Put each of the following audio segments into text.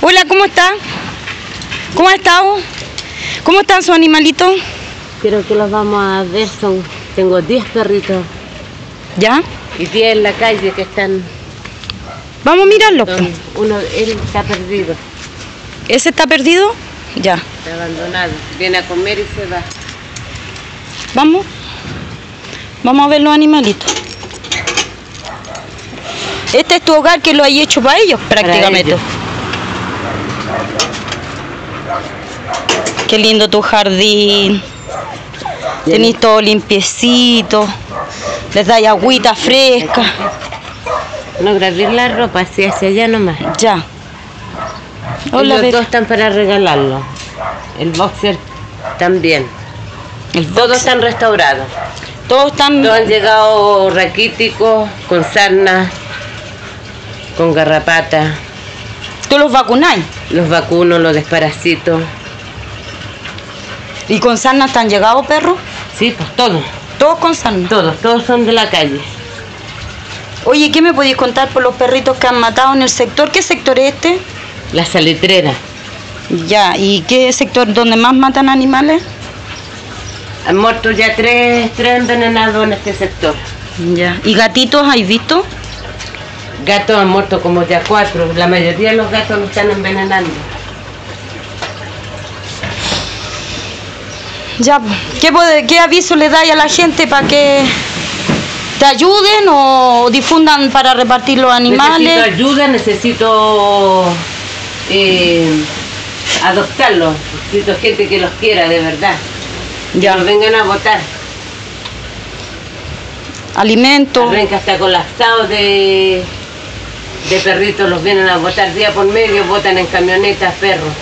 Hola, ¿cómo está? ¿Cómo ha estado? ¿Cómo están sus animalitos? Creo que los vamos a ver, son, tengo 10 perritos ¿Ya? y 10 en la calle que están, Vamos a mirarlos. son- uno, él está perdido, ¿Ese está perdido? Ya. está abandonado, viene a comer y se va. Vamos. Vamos a ver los animalitos. Este es tu hogar que lo hay hecho para ellos prácticamente. ellos. Qué lindo tu jardín. Tenéis todo limpiecito. Les dais agüita fresca. No grabir la ropa, así hacia allá nomás. Ya. Y Hola, los dos están para regalarlo. El boxer también. el Todos están restaurados. Todos están. Todos han llegado raquíticos, con sarna, con garrapata, Tú los vacunáis. los vacunos, los desparasitos. ¿Y con sarna están llegados, perros? Sí, pues todos, Todos con sarna. todos, todos son de la calle. Oye, ¿qué me podéis contar por los perritos que han matado en el sector? ¿Qué sector es este? La salitrera. Ya, ¿y qué sector donde más matan animales? Han muerto ya tres, tres envenenados en este sector. Ya. ¿Y gatitos hay visto? Gatos han muerto como ya cuatro. La mayoría de los gatos los están envenenando. Ya. ¿qué, puede- qué aviso le dais a la gente para que te ayuden o difundan para repartir los animales? Necesito ayuda, necesito eh, adoptarlos. Necesito gente que los quiera de verdad. Ya. Que los vengan a votar. Alimentos. Arranca hasta colapsados de, de perritos, los vienen a votar día por medio, votan en camionetas, perros.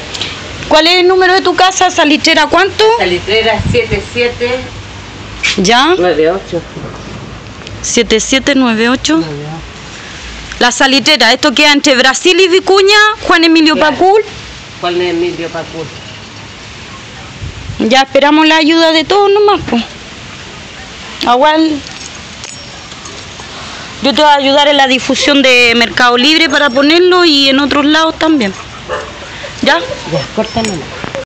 ¿Cuál es el número de tu casa? ¿Salitrera cuánto? Salitrera 7798. Ya. 7798. La salitrera, esto queda entre Brasil y Vicuña, Juan Emilio Claro. Pacul. ¿Cuál es Emilio Pacul? Ya esperamos la ayuda de todos nomás, pues. Igual. Yo te voy a ayudar en la difusión de Mercado Libre para ponerlo y en otros lados también. ¿Ya? Ya, córtame.